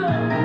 Oh.